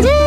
ってる